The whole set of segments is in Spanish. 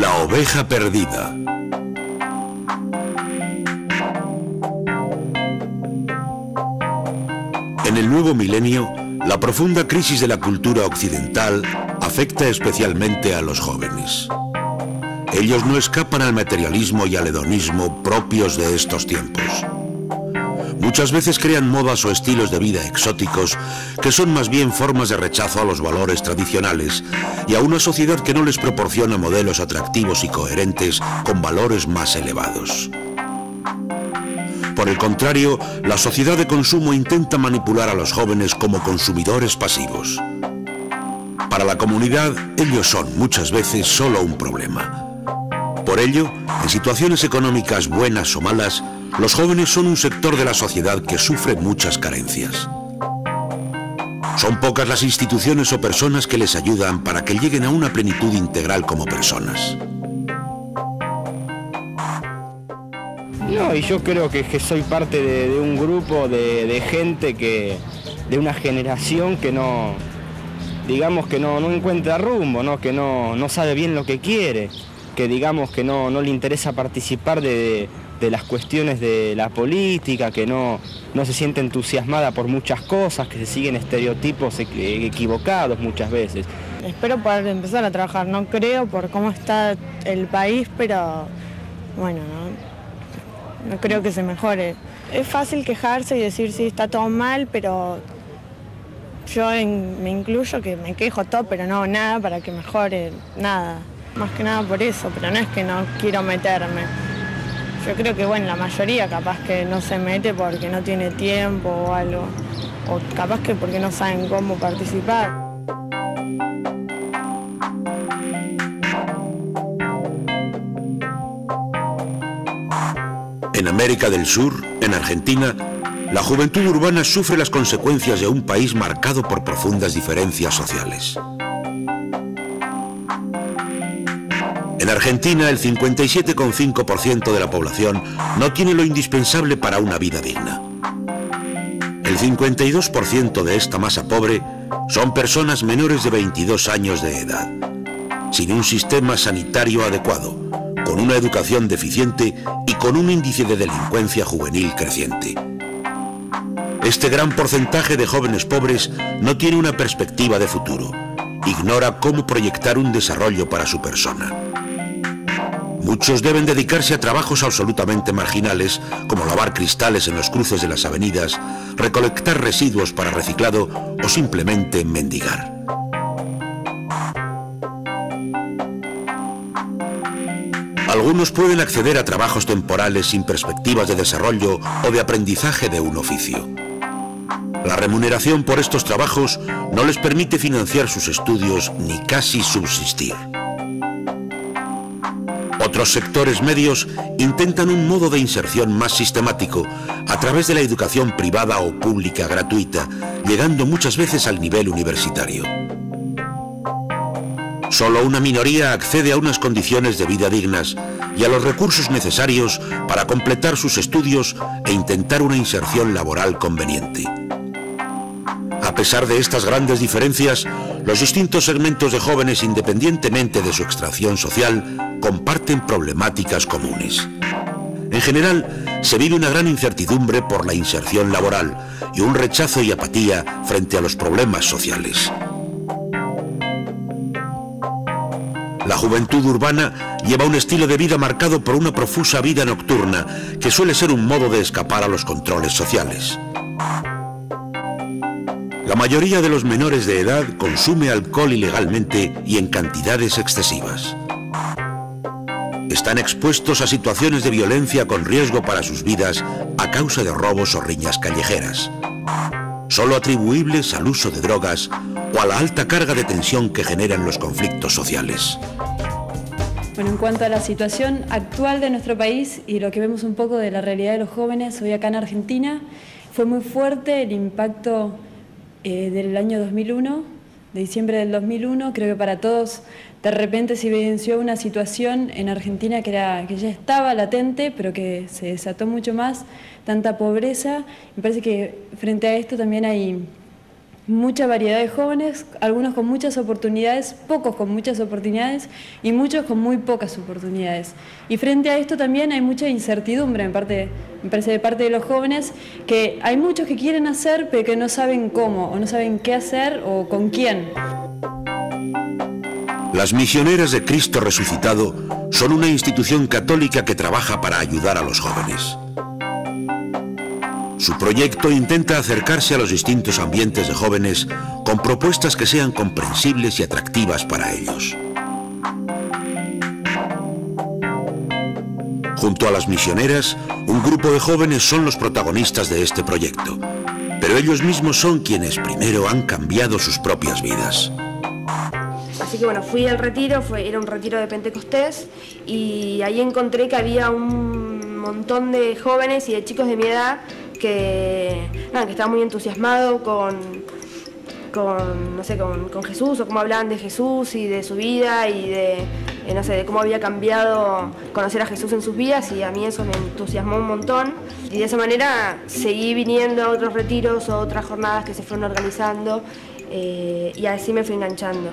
La oveja perdida. En el nuevo milenio, la profunda crisis de la cultura occidental afecta especialmente a los jóvenes. Ellos no escapan al materialismo y al hedonismo propios de estos tiempos. Muchas veces crean modas o estilos de vida exóticos que son más bien formas de rechazo a los valores tradicionales y a una sociedad que no les proporciona modelos atractivos y coherentes con valores más elevados. Por el contrario, la sociedad de consumo intenta manipular a los jóvenes como consumidores pasivos. Para la comunidad, ellos son muchas veces solo un problema. Por ello, en situaciones económicas buenas o malas, los jóvenes son un sector de la sociedad que sufre muchas carencias. Son pocas las instituciones o personas que les ayudan para que lleguen a una plenitud integral como personas. No, y yo creo que, que soy parte de, un grupo de, gente que, de una generación que no, digamos que no, no encuentra rumbo, ¿no? que no, no sabe bien lo que quiere, que digamos que no, no le interesa participar de, de las cuestiones de la política, que no, no se siente entusiasmada por muchas cosas, que se siguen estereotipos equivocados muchas veces. Espero poder empezar a trabajar, no creo por cómo está el país, pero bueno, no, no creo que se mejore. Es fácil quejarse y decir sí, está todo mal, pero yo me incluyo que me quejo todo, pero no nada para que mejore, nada. Más que nada por eso, pero no es que no quiero meterme. Yo creo que bueno, la mayoría capaz que no se mete porque no tiene tiempo o algo, o capaz que porque no saben cómo participar. En América del Sur, en Argentina, la juventud urbana sufre las consecuencias de un país marcado por profundas diferencias sociales. En Argentina, el 57,5% de la población no tiene lo indispensable para una vida digna. El 52% de esta masa pobre son personas menores de 22 años de edad, sin un sistema sanitario adecuado, con una educación deficiente y con un índice de delincuencia juvenil creciente. Este gran porcentaje de jóvenes pobres no tiene una perspectiva de futuro, ignora cómo proyectar un desarrollo para su persona. Muchos deben dedicarse a trabajos absolutamente marginales, como lavar cristales en los cruces de las avenidas, recolectar residuos para reciclado o simplemente mendigar. Algunos pueden acceder a trabajos temporales sin perspectivas de desarrollo o de aprendizaje de un oficio. La remuneración por estos trabajos no les permite financiar sus estudios ni casi subsistir. Otros sectores medios intentan un modo de inserción más sistemático a través de la educación privada o pública gratuita, llegando muchas veces al nivel universitario. Solo una minoría accede a unas condiciones de vida dignas y a los recursos necesarios para completar sus estudios e intentar una inserción laboral conveniente. A pesar de estas grandes diferencias, los distintos segmentos de jóvenes, independientemente de su extracción social, comparten problemáticas comunes. En general, se vive una gran incertidumbre por la inserción laboral y un rechazo y apatía frente a los problemas sociales. La juventud urbana lleva un estilo de vida marcado por una profusa vida nocturna que suele ser un modo de escapar a los controles sociales. La mayoría de los menores de edad consume alcohol ilegalmente y en cantidades excesivas. Están expuestos a situaciones de violencia con riesgo para sus vidas a causa de robos o riñas callejeras, solo atribuibles al uso de drogas o a la alta carga de tensión que generan los conflictos sociales. Bueno, en cuanto a la situación actual de nuestro país y lo que vemos un poco de la realidad de los jóvenes hoy acá en Argentina, fue muy fuerte el impacto eh, del año 2001, de diciembre del 2001. Creo que para todos de repente se evidenció una situación en Argentina que, era, que ya estaba latente, pero que se desató mucho más, tanta pobreza. Me parece que frente a esto también hay mucha variedad de jóvenes, algunos con muchas oportunidades, pocos con muchas oportunidades y muchos con muy pocas oportunidades. Y frente a esto también hay mucha incertidumbre en parte, me parece de parte de los jóvenes, que hay muchos que quieren hacer pero que no saben cómo o no saben qué hacer o con quién. Las misioneras de Cristo resucitado son una institución católica que trabaja para ayudar a los jóvenes. Su proyecto intenta acercarse a los distintos ambientes de jóvenes con propuestas que sean comprensibles y atractivas para ellos. Junto a las misioneras, un grupo de jóvenes son los protagonistas de este proyecto, pero ellos mismos son quienes primero han cambiado sus propias vidas. Así que bueno, fui al retiro, fue, era un retiro de Pentecostés y ahí encontré que había un montón de jóvenes y de chicos de mi edad que, que estaba muy entusiasmado con, con, no sé, con, Jesús o cómo hablaban de Jesús y de su vida y de, eh, no sé, cómo había cambiado conocer a Jesús en sus vidas y a mí eso me entusiasmó un montón y de esa manera seguí viniendo a otros retiros o otras jornadas que se fueron organizando eh, y así me fui enganchando.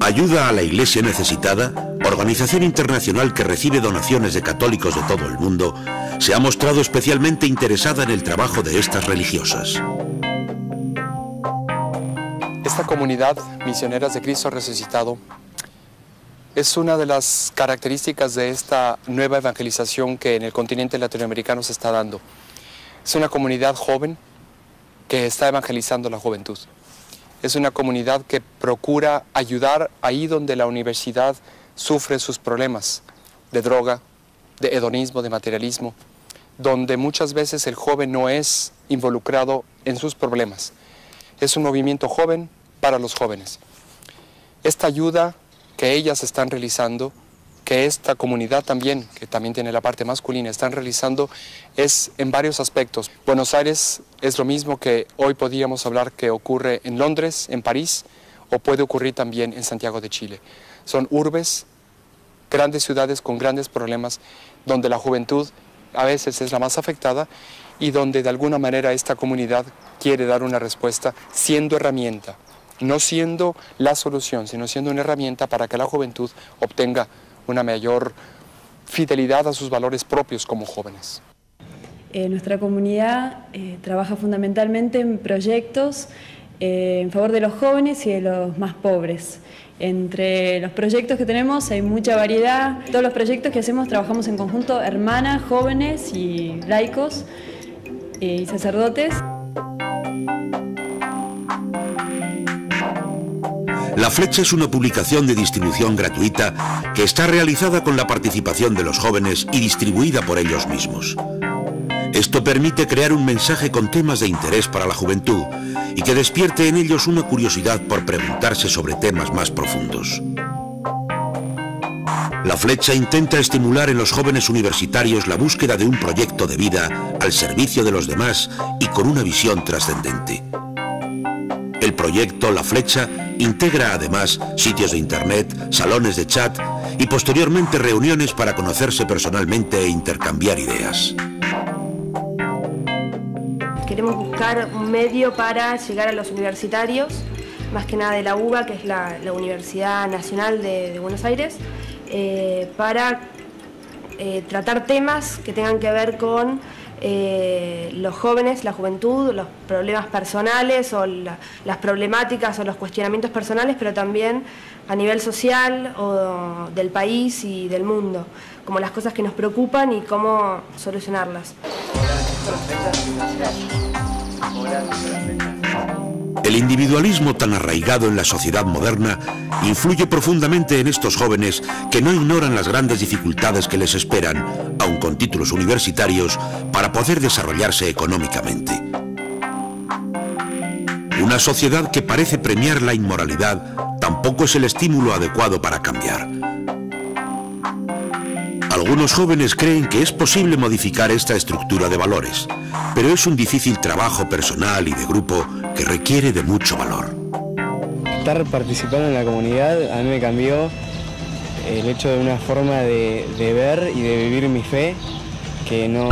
Ayuda a la Iglesia Necesitada, organización internacional que recibe donaciones de católicos de todo el mundo, se ha mostrado especialmente interesada en el trabajo de estas religiosas. Esta comunidad, Misioneras de Cristo Resucitado, es una de las características de esta nueva evangelización que en el continente latinoamericano se está dando. Es una comunidad joven que está evangelizando la juventud. Es una comunidad que procura ayudar ahí donde la universidad sufre sus problemas de droga, de hedonismo, de materialismo, donde muchas veces el joven no es involucrado en sus problemas. Es un movimiento joven para los jóvenes. Esta ayuda que ellas están realizando, que esta comunidad también, que también tiene la parte masculina, están realizando, es en varios aspectos. Buenos Aires es lo mismo que hoy podríamos hablar que ocurre en Londres, en París, o puede ocurrir también en Santiago de Chile. Son urbes, grandes ciudades con grandes problemas, donde la juventud a veces es la más afectada y donde de alguna manera esta comunidad quiere dar una respuesta siendo herramienta, no siendo la solución, sino siendo una herramienta para que la juventud obtenga una mayor fidelidad a sus valores propios como jóvenes. Eh, nuestra comunidad eh, trabaja fundamentalmente en proyectos eh, en favor de los jóvenes y de los más pobres. Entre los proyectos que tenemos hay mucha variedad. Todos los proyectos que hacemos trabajamos en conjunto hermanas, jóvenes y laicos y sacerdotes. La Flecha es una publicación de distribución gratuita que está realizada con la participación de los jóvenes y distribuida por ellos mismos. Esto permite crear un mensaje con temas de interés para la juventud y que despierte en ellos una curiosidad por preguntarse sobre temas más profundos. La flecha intenta estimular en los jóvenes universitarios la búsqueda de un proyecto de vida al servicio de los demás y con una visión trascendente. El proyecto La Flecha integra además sitios de internet, salones de chat y posteriormente reuniones para conocerse personalmente e intercambiar ideas queremos buscar un medio para llegar a los universitarios, más que nada de la UBA, que es la, Universidad Nacional de, Buenos Aires, eh, para eh, tratar temas que tengan que ver con eh, los jóvenes, la juventud, los problemas personales o las problemáticas o los cuestionamientos personales, pero también a nivel social o del país y del mundo, como las cosas que nos preocupan y cómo solucionarlas. El individualismo tan arraigado en la sociedad moderna influye profundamente en estos jóvenes que no ignoran las grandes dificultades que les esperan, aun con títulos universitarios, para poder desarrollarse económicamente. Una sociedad que parece premiar la inmoralidad tampoco es el estímulo adecuado para cambiar. Algunos jóvenes creen que es posible modificar esta estructura de valores, pero es un difícil trabajo personal y de grupo que requiere de mucho valor. Estar participando en la comunidad a mí me cambió el hecho de una forma de, de ver y de vivir mi fe que no...